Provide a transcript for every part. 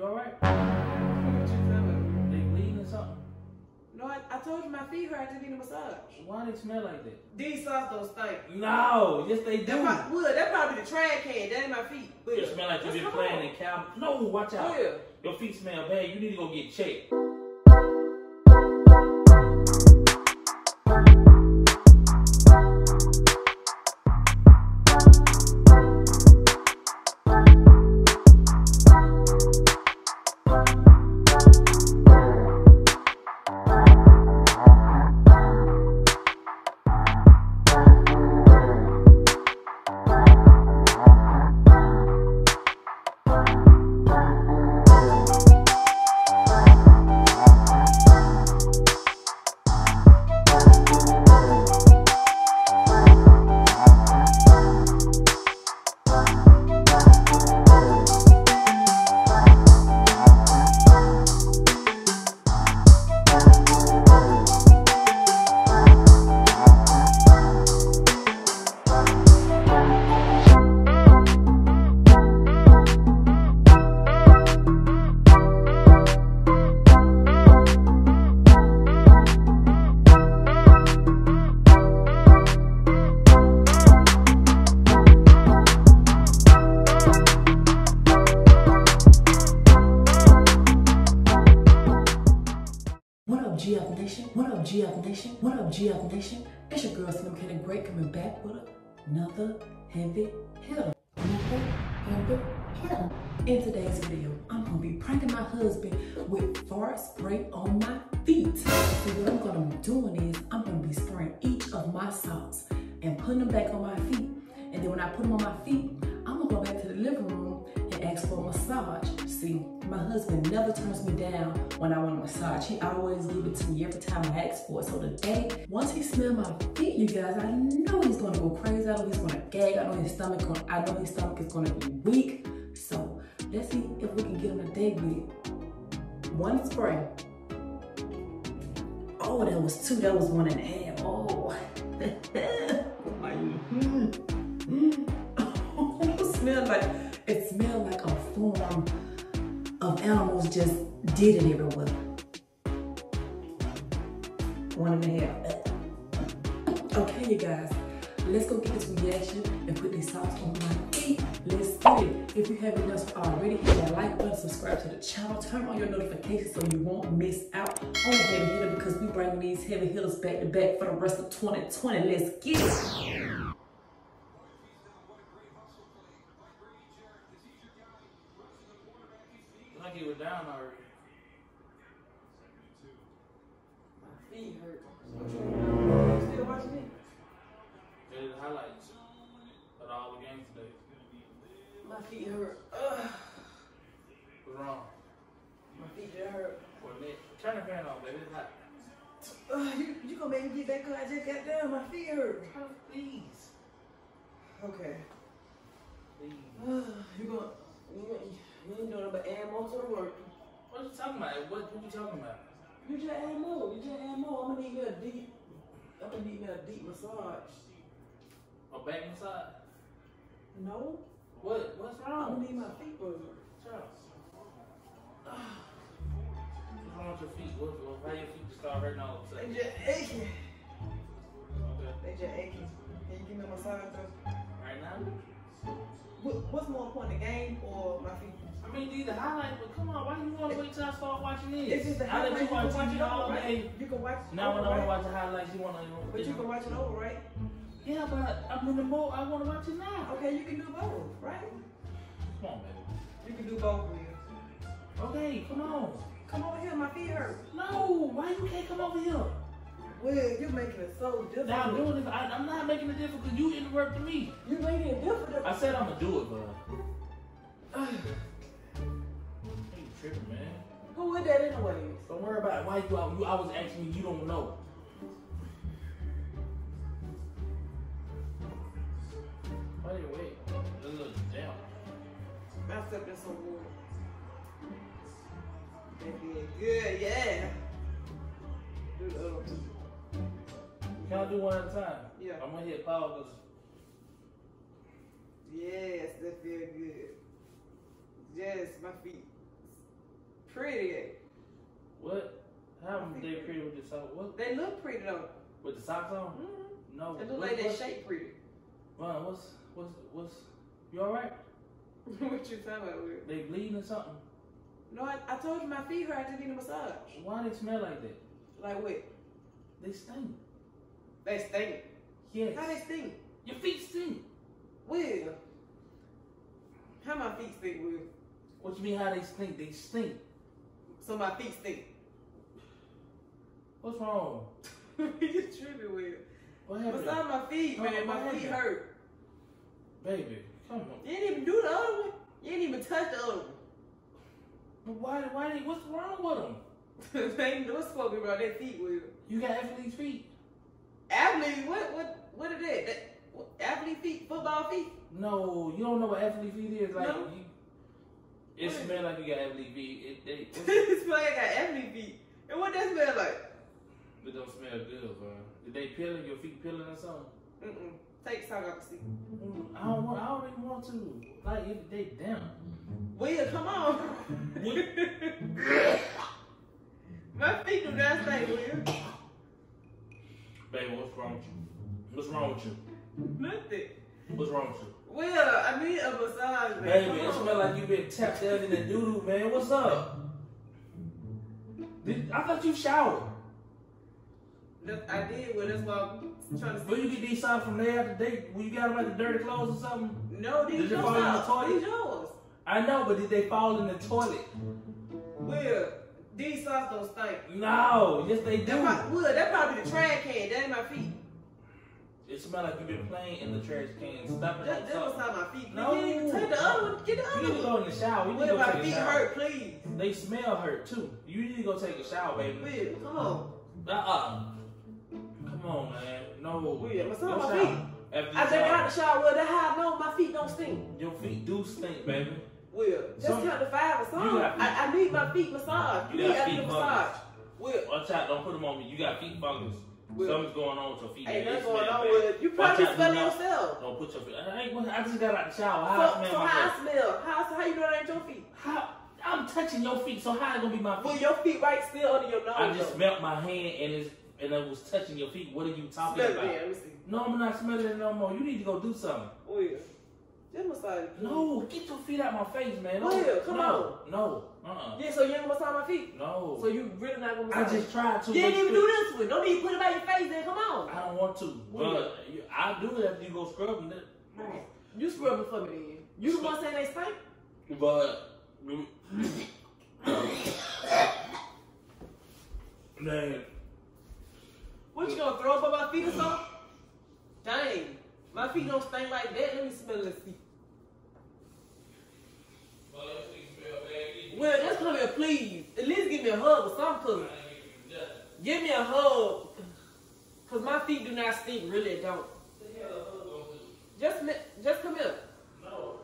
You alright? What you smell like? They bleeding or something? No, I, I told you my feet hurt. I just need a massage. Why do they smell like that? These socks don't stink. No, yes they That do. probably, would. That probably the trash can. That ain't my feet. You smell like you been playing on. in cow. No, watch out. Your feet smell bad. You need to go get checked. GF Nation? It's your girl Slim K the Great coming back with another heavy hitter. Another heavy hitter. In today's video, I'm gonna be pranking my husband with fart spray on my feet. So what I'm gonna be doing is I'm gonna be spraying each of my socks and putting them back on my feet. And then when I put them on my feet, I'm gonna go back to the living room and ask for a massage. See, my husband never turns me down when I want a massage. He always give it to me every time I ask for it. So today, once he smell my feet, you guys, I know he's gonna go crazy. I know he's gonna gag. I know his stomach. Gonna, I know his stomach is gonna be weak. So let's see if we can get him a day with. One spray. Oh, that was two. That was one and a half. Oh. oh, it oh, smells like animals just did it everywhere. One and a half. Okay, you guys, let's go get this reaction and put these socks on my feet. Let's get it. If you haven't done so already, hit that like button, subscribe to the channel, turn on your notifications so you won't miss out on the heavy hitter because we bring these heavy hitters back to back for the rest of 2020. Let's get it. Hurt. Ugh. What's wrong? My feet just hurt. What Nick? Turn the fan off, baby. It's hot. Ugh, you, you gonna make me get back up? I just got down. My feet hurt. Please. Okay. Please. Ugh, you gonna you, ain't- you ain't doing but add more to the work. What you talking about? What, what you talking about? You just add more. You just add more. I'm gonna need me a deep. I'm gonna need me a deep massage. A back massage? No, What? What's wrong? gonna need my feet rubbed. Charles. What's wrong your feet? What, what, why your feet just start hurting all of a sudden? They just aching. Okay. They just aching. Can you give me a massage though? Right now? What, what's more important, the game or my feet? I mean, these the highlights, but come on, why you want to wait till I start watching this? It's just the I let highlights. you watch can TV it all day. You can watch. Now when I want to watch the highlights, you want to. But you can watch it over, right? Yeah, but I'm in the mode. I want to watch it now. Okay, you can do both, right? Come on, baby. You can do both, Will. Okay, come on. Come over here, my feet hurt. No, why you can't come over here? Well, you're making it so difficult. Now I'm doing this. I, I'm not making it difficult because you interrupted me. You making it difficult. I said I'm gonna do it, but uh, you tripping, man. Who is that anyways? Don't worry about it. Why you out? You I was asking you. You don't know. Why you wait? A little damn. I stepped in some water. That being good, yeah. Do the other one. Can I do one at a time? Yeah. I'm gonna hit pause. 'cause Yes, that feel good. Yes, my feet pretty. What? How they pretty with the socks? What? They look pretty though. With the socks on? Mm-hmm. No. They look what- like they shape pretty. Ron, what's what's what's you all right? what you talking about? Will? They bleeding or something? No, I, I told you my feet hurt. I just need a massage. Why they smell like that? Like what? They stink. They stink. Yes. How they stink? Your feet stink. Will. How my feet stink, Will? What you mean how they stink? They stink. So my feet stink. What's wrong? you tripping, Will. What happened? Massage my feet, Oh, man. what My feet hurt. Baby, come on. You didn't even do the other one. You didn't even touch the other one. But why why they what's wrong with them? they ain't no supposed to be around their feet, Will. You got athlete's feet. Athlete, what, what, what is that? that what, athlete feet, football feet? No, you don't know what athlete feet is. Like No. you, it What is- smell like you got athlete feet. It they it, it smell like I got athlete feet. And what does that smell like? it don't smell good, bro. Did they peeling your feet peeling or something? Mm-mm. Take the off the seat. Mm, I don't want. I don't really want to. Like if they damn. Will, come on. My feet do not stink, Will. Baby, what's wrong with you? What's wrong with you? Nothing. What's wrong with you? Will, I need a massage, man. Baby, Come it on. smell like you been tapped out in the doo doo, man. What's up? Did, I thought you showered. That- I did, Will. That's why I'm trying to you get these socks from there after date? When you got them like the dirty clothes or something? No, Did these it yours. fall in the toilet? These yours. I know, but did they fall in the toilet? Will, these socks don't stink. No, yes they That do. probably, Will, that probably the trash can. That ain't my feet. It smell like you've been playing in the trash can. Stop it. That, that was not my feet. No. You didn't even take the other one. Get the You other need to one. go in the shower. You need to go my take a feet hurt, please. They smell hurt too. You need to go take a shower, baby. Will, come on. Uh-uh. Come on, man. No. Will, massage my feet. I just got out the shower. Will, that's how I know my feet don't stink. Your feet do stink, baby. Will, just Some- count to five or something. I, I need my feet massaged. You You need got a feet massage. Will, Watch out, don't put them on me. You got feet fungus. Will. Something's going on with your feet. ain't nothing going on with it. You probably smell yourself. Don't put your feet. I, ain't, I just got out the shower. How So, I smell so my how? I smell? How, so how you know that ain't your feet? How? I'm touching your feet, so how it gonna be my feet? Well, your feet right still under your nose. I just though. smelt my hand and it's and it was touching your feet. What are you talking Smell it about? me see. No, I'm not smelling it no more. You need to go do something. Will, just massage it. No, get your feet out my face, man. Oh, no, Will, come no, no, uh-uh. Yeah, so you ain't gonna massage my feet. no. So you really not gonna I just tried to. You didn't even do this one. Don't even put it by your face. Then come on. I don't want to, but you- I'll do it after you go scrubbing it. You scrub it for me then. You the one saying they stink? But man, What you gonna throw up on my feet or something? Dang, my feet don't stink like that. Let me smell this feet. Well, just come here, please. At least give me a hug or something. Give me a hug. Cause my feet do not stink. Really, it don't. Just, just come here. No.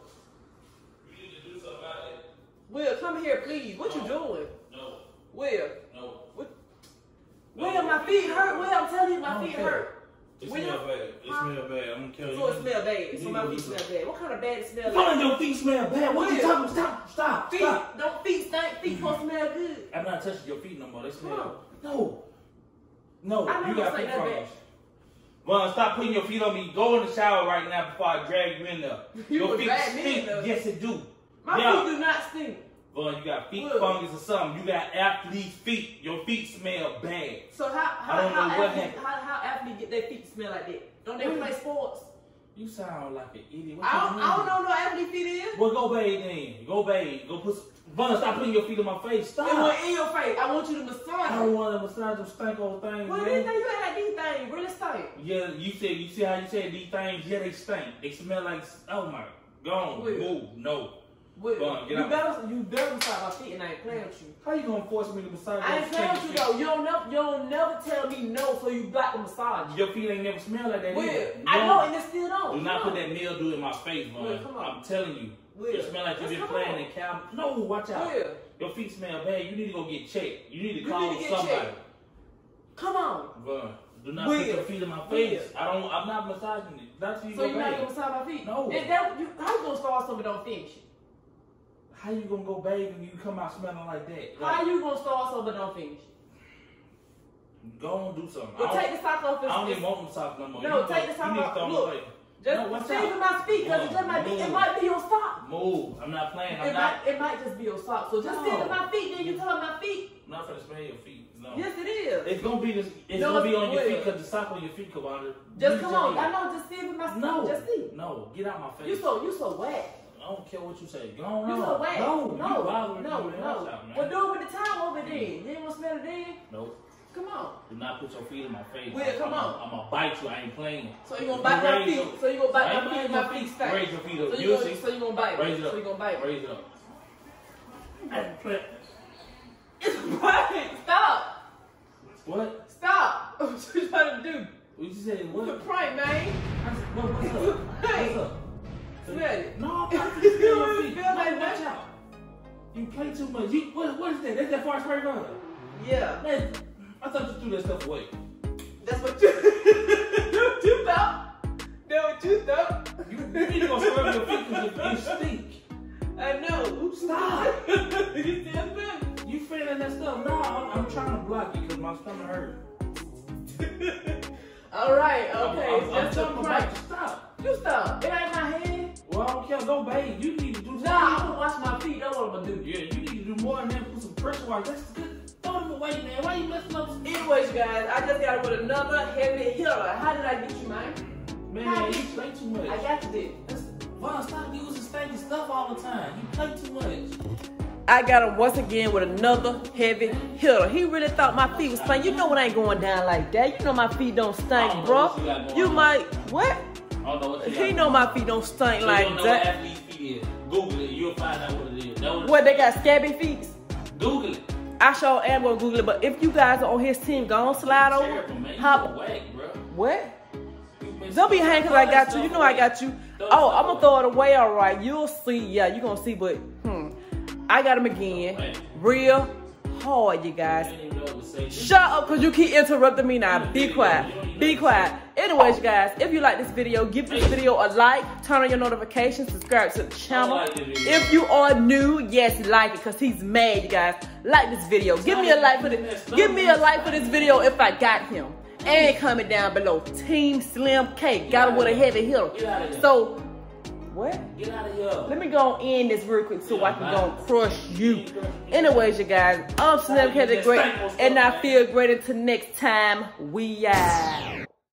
You need to do something about it. Will, come here, please. What you doing? No, Will, no. what? Will, my feet hurt. Will, I'm telling you, my feet care. hurt. It Will smell bad. It Huh? smell bad. I'm gonna kill you. So it smell bad. So my feet smell bad. What kind of bad smell? None Like? of your feet smell bad. What you Will. talking? Stop! Stop! Feet, Stop! don't feet stink. Feet mm-hmm. supposed to smell good. I'm not touching your feet no more. They Come smell. No. No, I you got ain't feet that fungus. Vaughn, stop putting your feet on me. Go in the shower right now before I drag you in there. You your feet drag me in stink. Yes, it do. My Yeah. feet do not stink. Vaughn, you got feet fungus or something. You got athlete feet. Your feet smell bad. So how how I don't how, know what athletes, how how athletes get their feet smell like that? Don't they play sports? You sound like an idiot. What I don't? I don't know no athlete feet is. Well, go bathe then. Go bathe. Go put. Stop putting your feet in my face. Stop. It went in your face. I want you to massage I don't want to massage them stank old things, Well, man. these things you act these things really stink. Yeah, you said you see how you said these things. Yeah, they stink. They smell like oh my. Go on, Will. move. No. On, you out. better you better massage my feet and I ain't playing with you. How you gonna force me to massage I ain't playing with you feet? though. You don't never you don't never tell me no, so you got to massage. Your feet ain't never smell like that. Either. I know, and it still don't. Do not put that mildew in my face, man. Will, come on. I'm telling you. It smell like you been playing on. in cow. No, watch out. Your feet smell bad. You need to go get checked. You need to call need to somebody. checked. come on. Vaughn, do not put your feet in my face. I don't. I'm not massaging it. That's you So you're not gonna massage my feet? No. That, that, you, how you gonna start something don't finish it? How you gonna go bathe and you come out smelling like that? How you gonna start something but don't finish? go on do something. Well, take the sock off. I don't even want them socks no more. No, You take the sock you need to off. Look. away. Just No, with my feet, because it just might be, it might be your sock. Move. I'm not playing. I'm It not. might, it might just be your sock. So just No. sit at my feet, then you tell my feet. I'm not gonna smell your feet. No. Yes, it is. It's gonna be this. It's No, gonna be on your feet because the sock on your feet, Commander. Just come on. I know. Just sit with my sock. No. Just see. No. Get out my face. You so you so wet. I don't care what you say. Go on. You no. No. no, no, bothering no. me, man. Watch out. Well, do it with the towel over there. Mm. You ain't gonna smell it then. Nope. Come on. Do not put your feet in my face. Will, I'm, come I'm, on. I'm gonna bite you. I ain't playing. So you gonna bite my feet. your- So you gonna bite my feet. My your feet feet. Raise your feet up. So you You'll gonna so you gonna bite. Raise it up. So you gonna bite. Raise it up. Hey, play- Right. Stop. What? Stop. What you trying to do? What you said? What? The prank, man. What what's up? What's up? No, I'm not gonna feel your feet. Feel like Watch out. You play too much. You, what, what is that? That's that fart spray gun. Yeah. Man, I thought you threw that stuff away. That's what you. you thought. That's what you thought. You, you need to go scrub your feet because you stink. I know. Stop. you still smell You feeling that stuff? No, I'm, I'm trying to block you because my stomach hurt. All right. I'm- Okay. I'm, I'm, just a talking prank. about you. Stop. You stop. It ain't my hand. Well, I don't care. Go bathe. You need to do something. Nah, I'm gonna wash my feet. That's what I'm gonna do. Yeah, you need to do more than that. Put some pressure on. That's good. Throw them away, man. Why you messing up? Anyways, guys, I just got with another heavy hitter. How did I get you, man? Man, you play too much. I got you this. Vaughn, stop using stinky stuff all the time. You play too much. I got him once again with another heavy hitter. He really thought my feet was stink. You know it ain't going down like that. You know my feet don't stink, bro. you You might what? Know He know my feet don't stink So like you don't know that. what athlete feet is. Google it. You'll find out what it is. What, What they got scabby feet? Google it. I sure am gonna Google it, but if you guys are on his team, go on slide over. Man. Hop. whack. What? Don't be hanging cause I got you. You know I got you. Oh, I'm gonna throw it away. All right, you'll see. Yeah, you gonna see. But hmm, I got him again. Real hard, you guys. You didn't even know what to say. Shut up, cause you keep interrupting me now. Be quiet. Be quiet. Anyways, guys, if you like this video, give this video a like, turn on your notifications, subscribe to the channel. like this video. If you are new, yes, like it, cause he's mad, you guys. Like this video. Give me a like for this. Give me a like for this video if I got him. And comment down below. Team Slim K got him with a heavy hitter. Get out of here. So, what? Get out of here. Let me go in this real quick so I can go and crush you. Anyways, you guys, I'm K the Great, and I feel great until next time. We out.